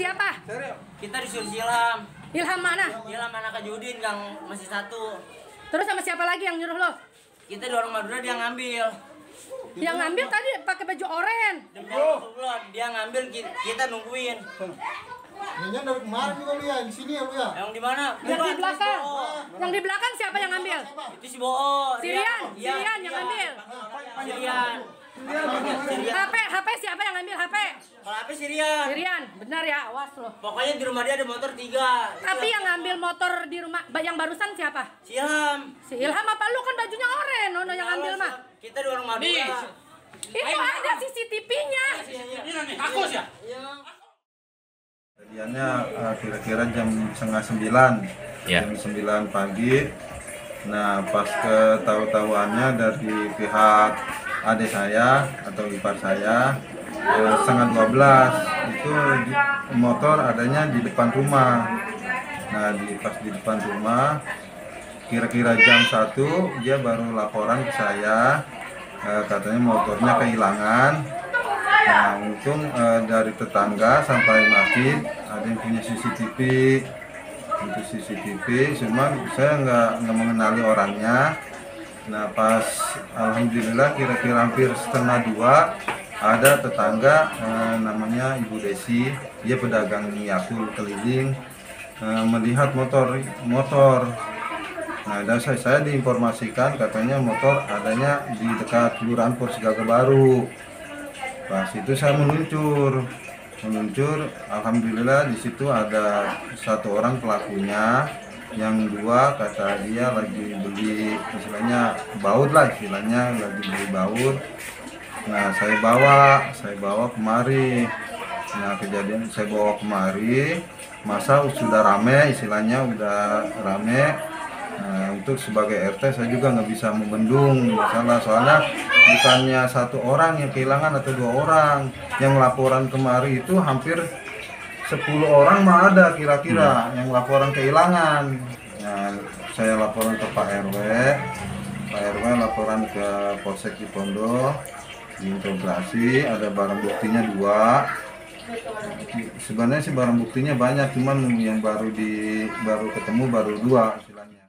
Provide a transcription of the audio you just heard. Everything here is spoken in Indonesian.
siapa? Kita disuruh silam. Ilham mana? Silam anak Judin yang masih satu. Terus sama siapa lagi yang nyuruh lo? Kita di orang Madura dia ngambil. Yang ngambil tadi pakai baju oren. Dia ngambil ki- kita nungguin. Ini dari kemarin juga lu ya, di sini ya lu ya. Yang di mana? Yang di belakang. Yang di belakang siapa yang ngambil? Itu si Bo. Sirian, Iya, Sirian yang iya. ngambil. Sirian. Sirian. HP, HP siapa yang? Apa Sirian? Sirian, benar ya, awas lo. Pokoknya di rumah dia ada motor tiga. Tapi yang ngambil motor di rumah, yang barusan siapa? Silam. Si Ilham apa lu kan bajunya oren, Nono yang ngambil mah. Kita di orang Madura. Itu ada CCTV-nya. Kejadiannya eh, kira-kira jam setengah sembilan, Ya. jam sembilan pagi. Nah pas ketahu-tahuannya dari pihak adik saya atau ipar saya eh, dua belas itu di- motor adanya di depan rumah. Nah di pas di depan rumah kira-kira jam satu dia baru laporan ke saya eh, katanya motornya kehilangan Nah, untung eh, dari tetangga sampai masjid ada yang punya CCTV. Untuk CCTV, cuma saya nggak nggak mengenali orangnya. Nah, pas alhamdulillah kira-kira hampir setengah dua ada tetangga eh, namanya Ibu Desi, dia pedagang Yakult keliling eh, melihat motor motor Nah, dan saya, saya diinformasikan katanya motor adanya di dekat Kelurahan Porsigaga Baru. Pas itu saya meluncur, meluncur. Alhamdulillah di situ ada satu orang pelakunya, yang dua kata dia lagi beli istilahnya baut lah istilahnya lagi beli baut. Nah saya bawa, saya bawa kemari. Nah kejadian saya bawa kemari, masa sudah rame istilahnya udah rame. Nah, untuk sebagai RT saya juga nggak bisa membendung masalah soalnya bukannya satu orang yang kehilangan atau dua orang yang laporan kemari itu hampir 10 orang mah ada kira-kira yang laporan kehilangan. Nah, saya laporan ke Pak RW, Pak RW laporan ke Polsek Cipondo, diintegrasi, ada barang buktinya dua. Sebenarnya sih barang buktinya banyak, cuman yang baru di baru ketemu baru dua istilahnya.